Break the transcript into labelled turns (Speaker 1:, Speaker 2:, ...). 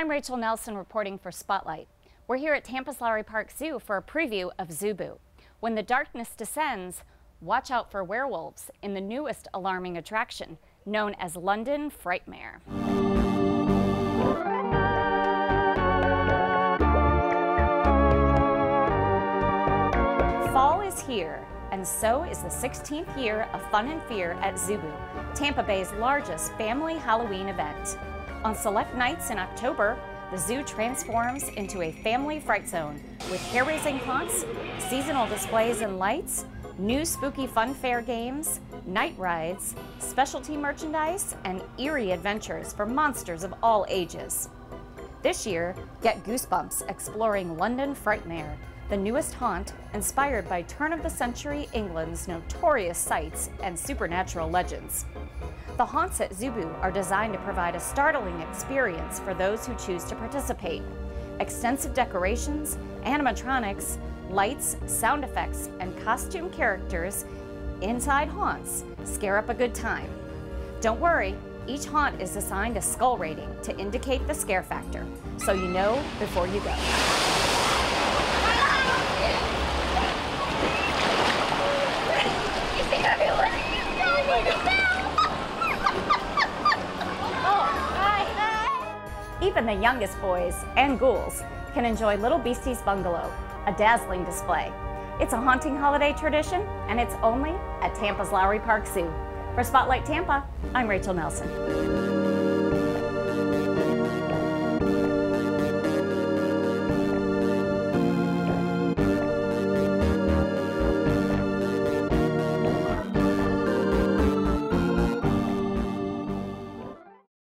Speaker 1: I'm Rachel Nelson reporting for Spotlight. We're here at Tampa's Lowry Park Zoo for a preview of Zoo Boo. When the darkness descends, watch out for werewolves in the newest alarming attraction, known as London Frightmare. Fall is here, and so is the 16th year of Fun and Fear at Zoo Boo, Tampa Bay's largest family Halloween event. On select nights in October, the zoo transforms into a family fright zone with hair-raising haunts, seasonal displays and lights, new spooky fun fair games, night rides, specialty merchandise, and eerie adventures for monsters of all ages. This year, get goosebumps exploring London Frightmare, the newest haunt inspired by turn-of-the-century England's notorious sights and supernatural legends. The haunts at Zoo Boo are designed to provide a startling experience for those who choose to participate. Extensive decorations, animatronics, lights, sound effects, and costume characters inside haunts scare up a good time. Don't worry, each haunt is assigned a skull rating to indicate the scare factor, so you know before you go. Oh, Even the youngest boys and ghouls can enjoy Little Beastie's Bungalow, a dazzling display. It's a haunting holiday tradition, and it's only at Tampa's Lowry Park Zoo. For Spotlight Tampa, I'm Rachel Nelson.